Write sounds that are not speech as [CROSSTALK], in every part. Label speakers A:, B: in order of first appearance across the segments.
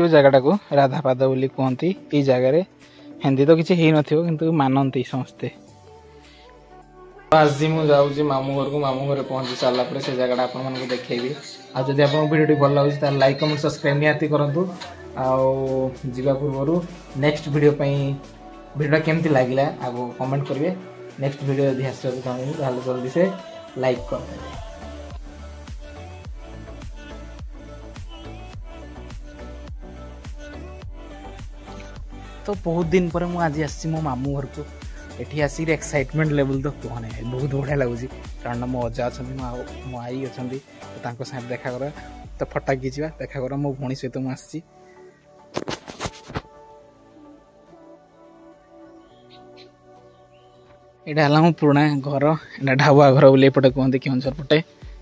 A: ଯେଉଁ ଜାଗାଟାକୁ ରାଧାପାଦ ବୋଲି କୁହନ୍ତି ଏଇ ଜାଗାରେ ହେନ୍ତି ତ କିଛି ହେଇନଥିବ କିନ୍ତୁ ମାନନ୍ତି ସମସ୍ତେ ଆଜି ମୁଁ ଯାଉଛି ମାମୁଁ ଘରକୁ ମାମୁଁ ଘରେ ପହଞ୍ଚି ସାରିଲା ପରେ ସେ ଜାଗାଟା ଆପଣମାନଙ୍କୁ ଦେଖେଇବି ଆଉ ଯଦି ଆପଣଙ୍କ ଭିଡ଼ିଓଟି ଭଲ ଲାଗୁଛି ତାହେଲେ ଲାଇକ୍ କମେଣ୍ଟ ସବସ୍କ୍ରାଇବ୍ ନିହାତି କରନ୍ତୁ ଆଉ ଯିବା ପୂର୍ବରୁ ନେକ୍ସଟ ଭିଡ଼ିଓ ପାଇଁ ଭିଡ଼ିଓଟା କେମିତି ଲାଗିଲା ଆଗ କମେଣ୍ଟ କରିବେ ନେକ୍ସଟ ଭିଡ଼ିଓ ଯଦି ଆସିବାକୁ ଚାହୁଁଛନ୍ତି ତାହେଲେ ଜଲ୍ଦି ସେ ଲାଇକ୍ କରିଦେବେ ତ ବହୁତ ଦିନ ପରେ ମୁଁ ଆଜି ଆସିଛି ମୋ ମାମୁଁ ଘରକୁ ଏଠି ଆସିକି ଏକ୍ସାଇଟମେଣ୍ଟ ଲେଭେଲ୍ ତ କୁହନି ବହୁତ ବଢ଼ିଆ ଲାଗୁଛି କାରଣ ମୋ ଅଜା ଅଛନ୍ତି ମୋ ମୋ ଆଈ ଅଛନ୍ତି ତ ତାଙ୍କ ସାଙ୍ଗରେ ଦେଖା କର ତ ଫଟାକି ଯିବା ଦେଖା କର ମୋ ଭଉଣୀ ସହିତ ମୁଁ ଆସିଛି ଏଇଟା ହେଲା ମୋ ପୁରୁଣା ଘର ଏଇଟା ଢାବୁଆ ଘର ବୋଲି ଏପଟେ କୁହନ୍ତି କେଉଁଝର ପଟେ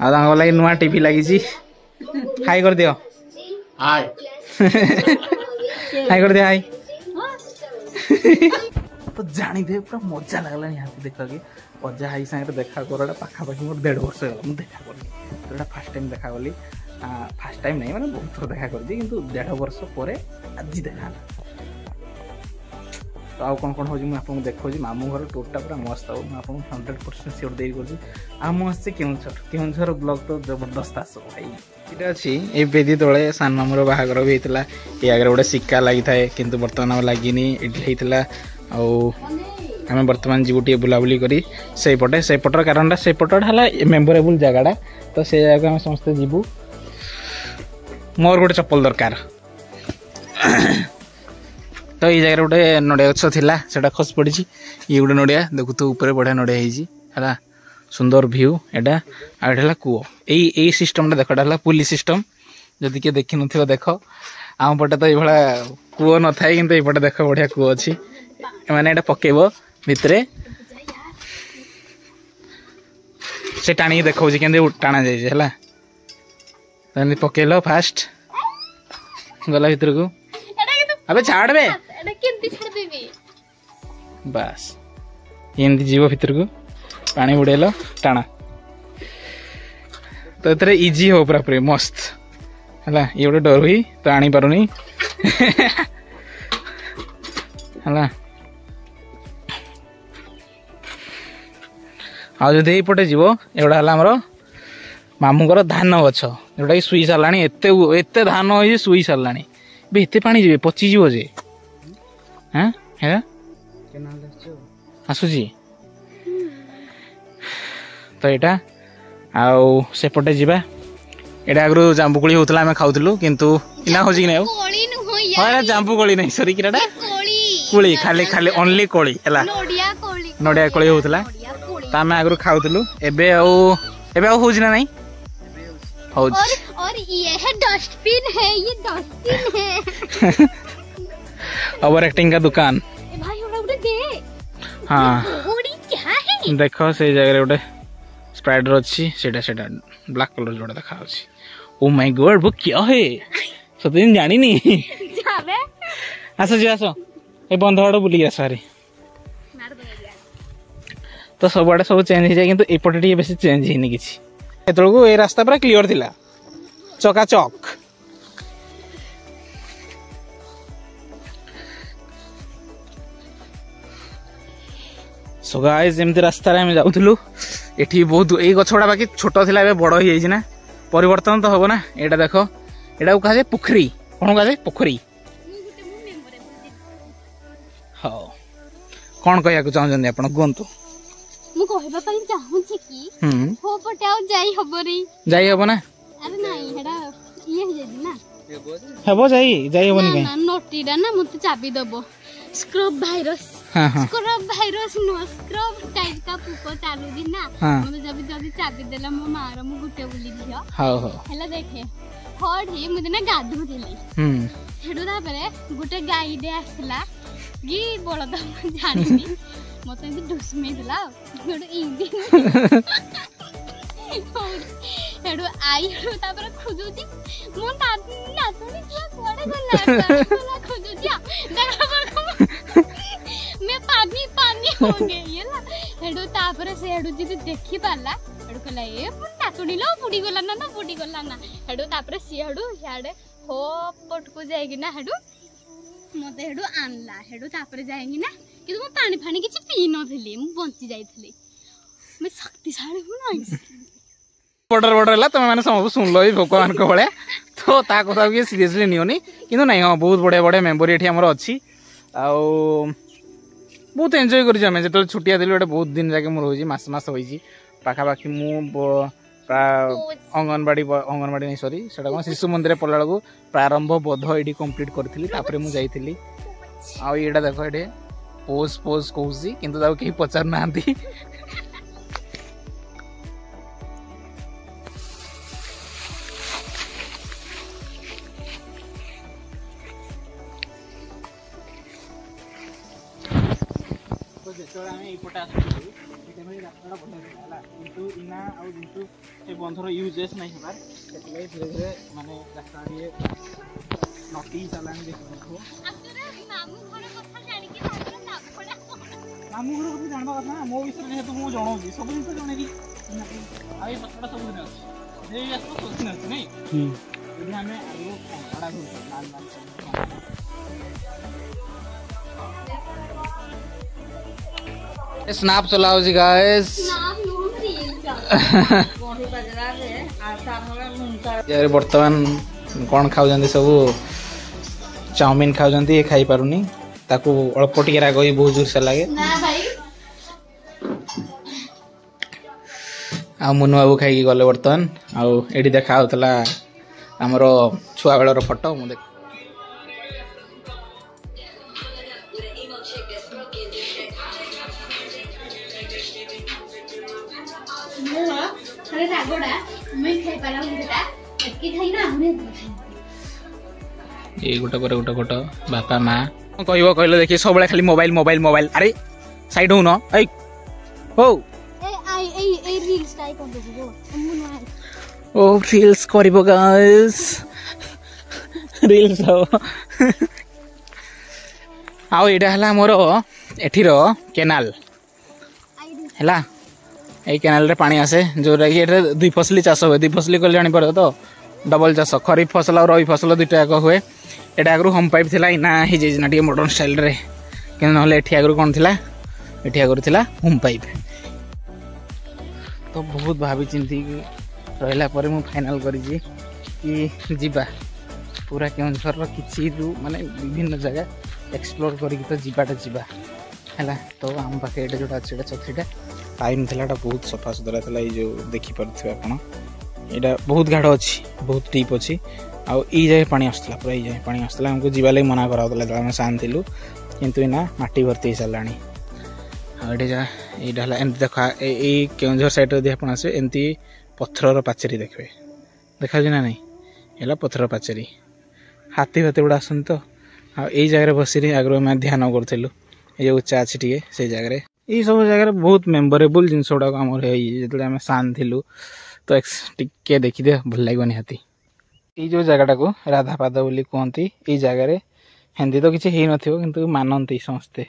A: ଆଉ ତାଙ୍କ ଲାଗି ନୂଆ ଟିଭି ଲାଗିଛି ହାଇ କରିଦିଅ
B: ହାଇ
A: ହାଇ କରିଦିଅ ହାଇ ତ ଜାଣିଦେବେ ପୁରା ମଜା ଲାଗିଲା ନିହାତି ଦେଖାକି ଅଜା ହାଇ ସାଙ୍ଗରେ ଦେଖା କର ପାଖାପାଖି ମୋର ଦେଢ଼ ବର୍ଷ ହେଲା ମୁଁ ଦେଖା କଲି ଏଇଟା ଫାର୍ଷ୍ଟ ଟାଇମ୍ ଦେଖା କଲି ফার্স্ট টাইম নাই মানে বহুত থর দেখা করেছি কিন্তু দেড় বর্ষ পরে আজি দেখা ଆଉ କ'ଣ କ'ଣ ହେଉଛି ମୁଁ ଆପଣଙ୍କୁ ଦେଖାଉଛି ମାମୁଁ ଘର ଟୁର୍ଟା ପୁରା ମସ୍ତ ଆଉ ମୁଁ ଆପଣଙ୍କୁ ହଣ୍ଡ୍ରେଡ଼ ପରସେଣ୍ଟ ସିଓର ଦେଇ କରୁଛି ଆଉ ମୁଁ ଆସିଛି କେଉଁଝର କେଉଁଝର ବ୍ଲଗ୍ ତ ଜବରଦସ୍ତ ଆସିବ ଭାଇ ଏଇଟା ଅଛି ଏଇ ବେଦି ତଳେ ସାନ ମାମୁଁର ବାହାଘର ବି ହେଇଥିଲା ଏ ଆଗରେ ଗୋଟେ ଶିକା ଲାଗିଥାଏ କିନ୍ତୁ ବର୍ତ୍ତମାନ ଆଉ ଲାଗିନି ଏଠି ହେଇଥିଲା ଆଉ ଆମେ ବର୍ତ୍ତମାନ ଯିବୁ ଟିକେ ବୁଲାବୁଲି କରି ସେଇପଟେ ସେପଟର କାରଣଟା ସେପଟଟା ହେଲା ମେମୋରେବୁଲ୍ ଜାଗାଟା ତ ସେ ଜାଗାକୁ ଆମେ ସମସ୍ତେ ଯିବୁ ମୋର ଗୋଟେ ଚପଲ ଦରକାର ତ ଏଇ ଜାଗାରେ ଗୋଟେ ନଡ଼ିଆ ଗଛ ଥିଲା ସେଇଟା ଖସି ପଡ଼ିଛି ଇଏ ଗୋଟେ ନଡ଼ିଆ ଦେଖୁଥିବ ଉପରେ ବଢ଼ିଆ ନଡ଼ିଆ ହେଇଛି ହେଲା ସୁନ୍ଦର ଭିୟୁ ଏଇଟା ଆଉ ଏଇଟା ହେଲା କୂଅ ଏଇ ଏଇ ସିଷ୍ଟମ୍ଟା ଦେଖ ଏଇଟା ହେଲା ପୁଲି ସିଷ୍ଟମ୍ ଯଦି କିଏ ଦେଖିନଥିବ ଦେଖ ଆମ ପଟେ ତ ଏଇଭଳିଆ କୂଅ ନଥାଏ କିନ୍ତୁ ଏଇପଟେ ଦେଖ ବଢ଼ିଆ କୂଅ ଅଛି ମାନେ ଏଇଟା ପକେଇବ ଭିତରେ ସେ ଟାଣିକି ଦେଖାଉଛି କେମିତି ଟାଣା ଯାଇଛି ହେଲା ଏମିତି ପକେଇଲ ଫାଷ୍ଟ ଗଲା ଭିତରକୁ ଆବେ ଛାଡ଼ ଏମିତି ଛାଡ଼ିଦେବି ବାସ୍ ଏମିତି ଯିବ ଭିତରକୁ ପାଣି ବୁଡ଼େଇଲ ଟାଣା ତ ଏଥିରେ ଇଜି ହବ ପୁରା ପୁରି ମସ୍ତ ହେଲା ଇଏ ଗୋଟେ ଡରୁଇ ତ ଆଣିପାରୁନି ହେଲା ଆଉ ଯଦି ଏଇପଟେ ଯିବ ଏଗୁଡ଼ା ହେଲା ଆମର ମାମୁଙ୍କର ଧାନ ଗଛ ଯେଉଁଟାକି ଶୁଇ ସାରିଲାଣି ଏତେ ଏତେ ଧାନ ହେଇଛି ଶୁଇ ସାରିଲାଣି ଏବେ ଏତେ ପାଣି ଯିବେ ପଚିଯିବ ଯେ হ্যাঁ হ্যাঁ ଆସୁଛି ତ ଏଇଟା ଆଉ ସେପଟେ ଯିବା ଏଇଟା ଆଗରୁ ଜାମ୍ବୁକୋଳି ହେଉଥିଲା ଆମେ ଖାଉଥିଲୁ କିନ୍ତୁ ଏଇନା ହେଉଛି କି ନାହିଁ ଆଉ ହଁ ଏଇଟା ଜାମ୍ବୁକୋଳି ନାହିଁ ସରି କିରାଟା
C: କୋଳି
A: ଖାଲି ଖାଲି ଓନ୍ଲି କୋଳି ହେଲା
C: ନଡ଼ିଆ କୋଳି
A: ହେଉଥିଲା ତ ଆମେ ଆଗରୁ ଖାଉଥିଲୁ ଏବେ ଆଉ ଏବେ ଆଉ ହେଉଛି ନା ନାହିଁ ହେଉଛି
C: और
A: एक्टिंग का दुकान हाँ देख से जगह गोटे स्प्राइडर अच्छी सेटा सेटा ब्लैक कलर जोटा देखा ओ माय गॉड वो क्या
C: है
A: सत्यन जानी आस जी आस ए बंध आड़ बुलिक
C: आस हरी তো
A: সবুড়ে সব চেঞ্জ হয়ে যায় কিন্তু এপটে টিকে বেশি চেঞ্জ হয়নি কিছু সেতবেলকু এই রাস্তা পুরা ক্লিয়র লা চকাচক সো গাইজ এমতি রাস্তায় আমি যাওলু এটি বহুত এই গছগুড়া বাকি ছোট লা এবার বড় হয়ে যাই না পরিবর্তন তো হব না এটা দেখ এটা কুহযায় পোখরী কোণ কুহযায় পোখরী হও কোণ কয়া চাহুন আপনার কুহতু
C: ମୁଁ କହିବା ପାଇଁ ଚାହୁଁଛି କି
A: ହୋ
C: ପଟେ ଆଉ ଯାଇ ହବନି
A: ଯାଇ ହବ ନା
C: ଆରେ ନାଇଁ ହେଟା ଇଏ ହେଇଯାଇଛି ନା
A: ହେବ ଯାଇ ଯାଇ ହବନି କାଇଁ
C: ନଟିଟା ନା ମତେ ଚାବି ଦବ स्क्रब भाइरस
A: स्क्रब
C: भाइरस नुह स्क्रब टाइप का पोक चालुदी ना मते जबी जबी
A: चाबी देला
C: मो मार मो गुटे बुली दियो
A: हाउ
C: हाउ हेला देखे हड हे मते ना गाधु दिले हम हेडो दा परे गुटे गाई दे आसला गी बोल दा जानिनी मते भी दुस्मे दिला गुटे इंदी हेडो आई हेडो ता परे खुजुची मो नातुनी छुआ कोडे गला खुजुची देखा କଣ ଇଏ ନା ହେଠୁ ତାପରେ ସେ ହେଠୁ ଯଦି ଦେଖିପାରିଲା ହେଠୁ କହିଲା ଏ ନାତୁଣୀ ଲୋ ବୁଡ଼ିଗଲା ନା ନା ବୁଡ଼ିଗଲା ନା ହେଠୁ ତାପରେ ସିଏ ହେଠୁ ସିଆଡ଼େ ହୋ ପଟକୁ ଯାଇକିନା ହେଠୁ ମୋତେ ହେଠୁ ଆଣିଲା ହେଠୁ ତାପରେ ଯାଇକିନା କିନ୍ତୁ ମୁଁ ପାଣି ଫାଣି କିଛି ପିଇ ନଥିଲି ମୁଁ ବଞ୍ଚି ଯାଇଥିଲି ମୁଁ ଶକ୍ତିଶାଳୀ ମୁଁ ନାହିଁ
A: বর্ডর বর্ডর হল তুমি মানে সব শুনল এই ভগবান ভাবে তো তা কথা কি সিরিয়াসলি নিওনি কিন্তু নাই হ্যাঁ বহুত বড়িয়া বড়িয়া মেমোরি এটি আমার অছি আউ ବହୁତ ଏନ୍ଜୟ କରିଛୁ ଆମେ ଯେତେବେଳେ ଛୁଟିଆ ଥିଲୁ ଗୋଟେ ବହୁତ ଦିନ ଯାକେ ମୁଁ ରହୁଛି ମାସ ମାସ ହୋଇଛି ପାଖାପାଖି ମୁଁ ଅଙ୍ଗନବାଡ଼ି ଅଙ୍ଗନବାଡ଼ି ନାହିଁ ସରି ସେଇଟା କ'ଣ ଶିଶୁ ମନ୍ଦିର ପଡ଼ିଲା ବେଳକୁ ପ୍ରାରମ୍ଭ ବୋଧ ଏଇଠି କମ୍ପ୍ଲିଟ୍ କରିଥିଲି ତାପରେ ମୁଁ ଯାଇଥିଲି ଆଉ ଏଇଟା ଦେଖ ଏଠି ପୋଜ୍ ପୋଜ୍ କହୁଛି କିନ୍ତୁ ତାକୁ କେହି ପଚାରୁନାହାନ୍ତି ଯେତେବେଳେ ଆମେ ଏଇପଟେ ଆସିଥିଲୁ ସେତେବେଳେ ରାସ୍ତାଟା ଭଲ ଥିଲା ହେଲା କିନ୍ତୁ ଇନା ଆଉ କିନ୍ତୁ ସେ ବନ୍ଧର ୟୁଜେସ୍ ନାହିଁ ହେବାର ସେଥିଲାଗି ଧୀରେ ଧୀରେ ମାନେ ରାସ୍ତା ଟିକେ ନଟି ଚାଲାଣି ଦେଖିଦେଖୁ
C: ମାମୁଁ ଘର କଥା
A: ଜାଣିବା କଥା ନା ମୋ ବିଷୟରେ ଯେହେତୁ ମୁଁ ଜଣାଉଛି ସବୁ ଜିନିଷ ଜଣେଇବି ଆଉ ଏଇ ରାସ୍ତାଟା ସବୁଦିନ ଅଛି ସେଇ ରାସ୍ତା ସବୁଦିନ ଅଛି ନାଇଁ ଯଦି ଆମେ ଆଗରୁ କଙ୍କଡ଼ା ଘୁରୁଛୁ ଲାଲ ଲାଲ
C: स्नैप
A: चलाओ जी गाइस [LAUGHS] यार बर्तमान कौन खाऊ सब चाउमिन खाऊ खाई पारुनी ताकू अल्प टिके राग ही
C: बहुत जोर
A: से लगे आ मुनु बाबू खाई गले बर्तमान आउ देखा आमर छुआ बेलर फटो मुझे
C: ସୁନ୍ଦର ଥରେ ଶାଗଟା ମୁଇଁ ଖାଇପାରମ ସେଟା ଏତିକି ଖାଇ ନା ଆମେ
A: ଏଇ ଗୋଟେ ପରେ ଗୋଟେ ଗୋଟେ ବାପା ମା କହିବ କହିଲେ ଦେଖି ସବୁବେଳେ ଖାଲି ମୋବାଇଲ ମୋବାଇଲ ମୋବାଇଲ ଆରେ ସାଇଡ ହଉନ ଏଇ ହଉ ଓ ରିଲ୍ସ କରିବ ଗାଇସ୍ ରିଲ୍ସ ହବ ଆଉ ଏଇଟା ହେଲା ଆମର ଏଠିର କେନାଲ ହେଲା এই କେନାଲରେ ପାଣି ଆସେ ଯେଉଁଟାକି ଏଠାରେ ଦୁଇ ଫସଲି ଚାଷ ହୁଏ ଦୁଇ ଫସଲି କହିଲେ ଜାଣିପାର ତ ଡବଲ ଚାଷ ଖରିଫ ଫସଲ ଆଉ ରବି ଫସଲ ଦୁଇଟା ଯାକ ହୁଏ ଏଇଟା ଆଗରୁ ହୋମ୍ ପାଇପ୍ ଥିଲା ଏଇନା ହେଇଯାଇଛି ନା ଟିକେ ମଡ଼ର୍ଣ୍ଣ ଷ୍ଟାଇଲ୍ରେ କିନ୍ତୁ ନହେଲେ ଏଠି ଆଗରୁ କ'ଣ ଥିଲା ଏଠି ଆଗରୁ ଥିଲା ହୋମ୍ ପାଇପ୍ ତ ବହୁତ ଭାବି ଚିନ୍ତିକି ରହିଲା ପରେ ମୁଁ ଫାଇନାଲ୍ କରିଛି କି ଯିବା ପୁରା କେଉଁଝରର କିଛି ଯେଉଁ ମାନେ ବିଭିନ୍ନ ଜାଗା ଏକ୍ସପ୍ଲୋର୍ କରିକି ତ ଯିବାଟା ଯିବା ହେଲା ତ ଆମ ପାଖେ ଏଇଟା ଯେଉଁଟା ଅଛି ଏଇଟା ଚଥୀଟା ଲାଇନ୍ ଥିଲାଟା ବହୁତ ସଫାସୁତୁରା ଥିଲା ଏଇ ଯେଉଁ ଦେଖିପାରୁଥିବେ ଆପଣ ଏଇଟା ବହୁତ ଗାଢ଼ ଅଛି ବହୁତ ଡିପ୍ ଅଛି ଆଉ ଏଇ ଯାଏ ପାଣି ଆସୁଥିଲା ପୁରା ଏଇ ଯାଏ ପାଣି ଆସୁଥିଲା ଆମକୁ ଯିବା ଲାଗି ମନା କରାହେଉଥିଲା ଯେତେବେଳେ ଆମେ ସାନ୍ ଥିଲୁ କିନ୍ତୁ ଏଇନା ମାଟି ଭର୍ତ୍ତି ହେଇସାରିଲାଣି ଆଉ ଏଠି ଯାହା ଏଇଟା ହେଲା ଏମିତି ଦେଖ ଏଇ କେଉଁଝର ସାଇଡ଼୍ରେ ଯଦି ଆପଣ ଆସିବେ ଏମିତି ପଥରର ପାଚେରୀ ଦେଖିବେ ଦେଖାଯାଉଛି ନା ନାହିଁ ହେଲା ପଥର ପାଚେରୀ ହାତୀ ଫାତି ଗୁଡ଼ା ଆସନ୍ତି ତ ଆଉ ଏଇ ଜାଗାରେ ବସିକି ଆଗରୁ ଆମେ ଧ୍ୟାନ କରୁଥିଲୁ ଏଇ ଯେଉଁ ଉଚ୍ଚା ଅଛି ଟିକେ ସେଇ ଜାଗାରେ ଏଇସବୁ ଜାଗାରେ ବହୁତ ମେମୋରେବୁଲ୍ ଜିନିଷ ଗୁଡ଼ାକ ଆମର ହେଇ ଯେତେବେଳେ ଆମେ ସାନ୍ ଥିଲୁ ତ ଟିକେ ଦେଖିଦେ ଭଲ ଲାଗିବ ନିହାତି ଏଇ ଯେଉଁ ଜାଗାଟାକୁ ରାଧାପାଦ ବୋଲି କୁହନ୍ତି ଏଇ ଜାଗାରେ ହିନ୍ଦୀ ତ କିଛି ହେଇନଥିବ କିନ୍ତୁ ମାନନ୍ତି ସମସ୍ତେ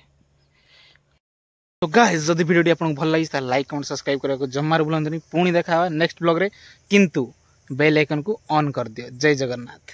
A: ତ ଗାଇସ୍ ଯଦି ଭିଡ଼ିଓଟି ଆପଣଙ୍କୁ ଭଲ ଲାଗିଛି ତାହେଲେ ଲାଇକ୍ କମେଣ୍ଟ ସବସ୍କ୍ରାଇବ୍ କରିବାକୁ ଜମାରୁ ଭୁଲନ୍ତୁନି ପୁଣି ଦେଖା ହେବା ନେକ୍ସଟ ବ୍ଲଗ୍ରେ କିନ୍ତୁ ବେଲ୍ ଆଇକନ୍କୁ ଅନ୍ କରିଦିଅ ଜୟ ଜଗନ୍ନାଥ